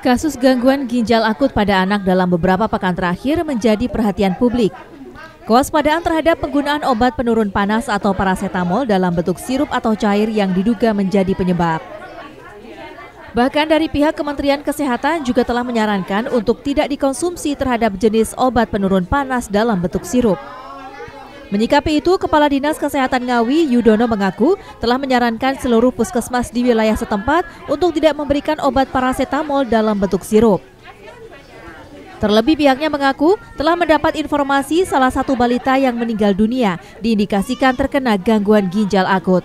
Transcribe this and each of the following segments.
Kasus gangguan ginjal akut pada anak dalam beberapa pekan terakhir menjadi perhatian publik. Kewaspadaan terhadap penggunaan obat penurun panas atau paracetamol dalam bentuk sirup atau cair yang diduga menjadi penyebab. Bahkan dari pihak Kementerian Kesehatan juga telah menyarankan untuk tidak dikonsumsi terhadap jenis obat penurun panas dalam bentuk sirup. Menyikapi itu, Kepala Dinas Kesehatan Ngawi Yudono mengaku telah menyarankan seluruh puskesmas di wilayah setempat untuk tidak memberikan obat paracetamol dalam bentuk sirup. Terlebih pihaknya mengaku telah mendapat informasi salah satu balita yang meninggal dunia diindikasikan terkena gangguan ginjal akut.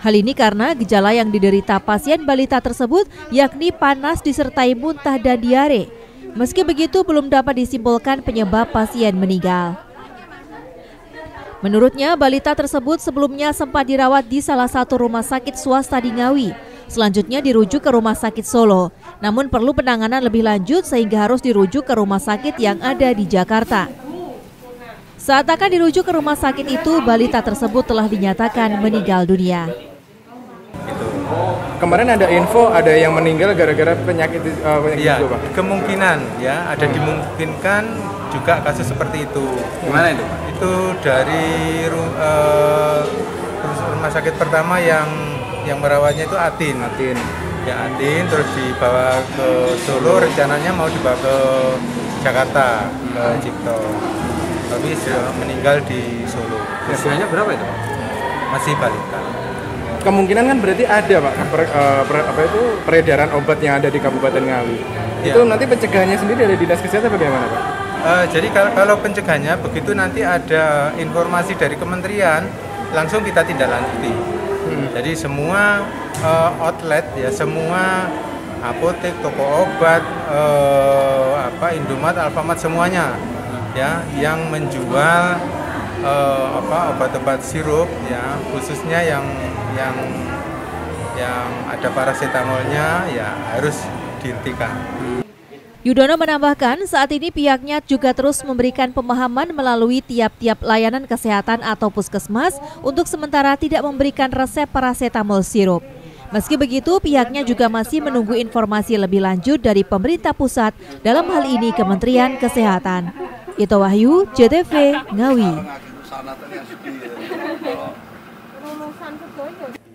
Hal ini karena gejala yang diderita pasien balita tersebut yakni panas disertai muntah dan diare. Meski begitu belum dapat disimpulkan penyebab pasien meninggal. Menurutnya, balita tersebut sebelumnya sempat dirawat di salah satu rumah sakit swasta di Ngawi. Selanjutnya dirujuk ke rumah sakit Solo. Namun perlu penanganan lebih lanjut sehingga harus dirujuk ke rumah sakit yang ada di Jakarta. Saat akan dirujuk ke rumah sakit itu, balita tersebut telah dinyatakan meninggal dunia. Kemarin ada info ada yang meninggal gara-gara penyakit, uh, penyakit ya, itu, Pak. kemungkinan ya ada dimungkinkan juga kasus seperti itu. Gimana itu? Itu dari eh, rumah sakit pertama yang yang merawatnya itu Atin. Atin. Ya Atin terus dibawa ke Solo rencananya mau dibawa ke Jakarta ke Cipto. Tapi sudah meninggal di Solo. Usianya berapa itu? Masih balita. Kemungkinan kan berarti ada Pak per- eh, per- apa itu peredaran obat yang ada di Kabupaten Ngawi. Ya. Itu nanti pencegahannya sendiri dari Dinas Kesehatan bagaimana Pak? Eh, jadi kalau, kalau pencegahannya begitu nanti ada informasi dari kementerian langsung kita tindak lanjuti. Jadi semua eh, outlet ya semua apotek, toko obat, eh, apa Indomaret, Alfamart semuanya ya yang menjual apa obat-obat sirup ya khususnya yang yang yang ada paracetamolnya ya harus dihentikan. Yudono menambahkan saat ini pihaknya juga terus memberikan pemahaman melalui tiap-tiap layanan kesehatan atau puskesmas untuk sementara tidak memberikan resep paracetamol sirup. Meski begitu, pihaknya juga masih menunggu informasi lebih lanjut dari pemerintah pusat dalam hal ini Kementerian Kesehatan. Ito Wahyu, JTV, Ngawi. sana tadi asli. Kalau rumusan sepoi